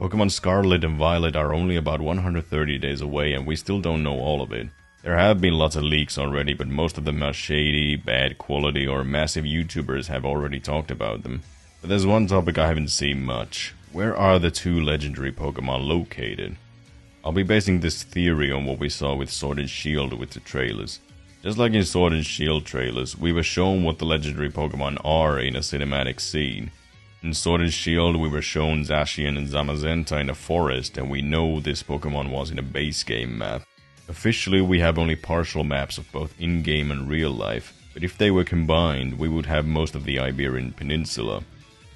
Pokemon Scarlet and Violet are only about 130 days away and we still don't know all of it. There have been lots of leaks already, but most of them are shady, bad quality, or massive YouTubers have already talked about them. But there's one topic I haven't seen much. Where are the two legendary Pokemon located? I'll be basing this theory on what we saw with Sword and Shield with the trailers. Just like in Sword and Shield trailers, we were shown what the legendary Pokemon are in a cinematic scene. In Sword and Shield, we were shown Zacian and Zamazenta in a forest, and we know this Pokemon was in a base game map. Officially, we have only partial maps of both in-game and real life, but if they were combined, we would have most of the Iberian Peninsula.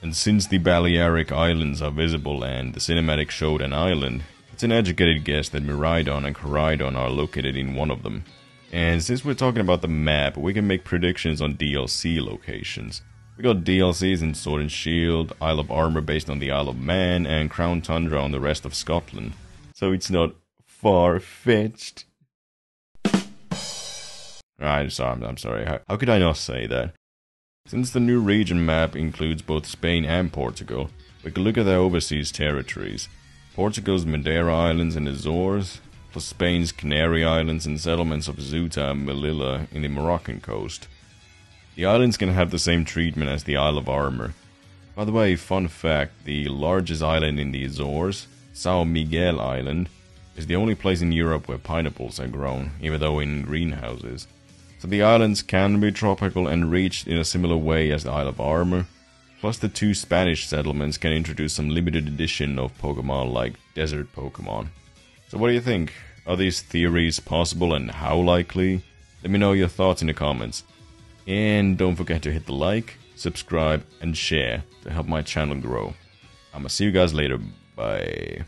And since the Balearic Islands are visible and the cinematic showed an island, it's an educated guess that Miraidon and Koraidon are located in one of them. And since we're talking about the map, we can make predictions on DLC locations. We got DLCs in Sword and Shield, Isle of Armor based on the Isle of Man, and Crown Tundra on the rest of Scotland. So it's not far fetched. I'm sorry, I'm sorry. How, how could I not say that? Since the new region map includes both Spain and Portugal, we can look at their overseas territories. Portugal's Madeira Islands and Azores, plus Spain's Canary Islands and settlements of Ceuta and Melilla in the Moroccan coast. The islands can have the same treatment as the Isle of Armor. By the way, fun fact, the largest island in the Azores, Sao Miguel Island, is the only place in Europe where pineapples are grown, even though in greenhouses. So the islands can be tropical and reached in a similar way as the Isle of Armor. Plus the two Spanish settlements can introduce some limited edition of Pokemon like desert Pokemon. So what do you think? Are these theories possible and how likely? Let me know your thoughts in the comments. And don't forget to hit the like, subscribe, and share to help my channel grow. I'ma see you guys later. Bye.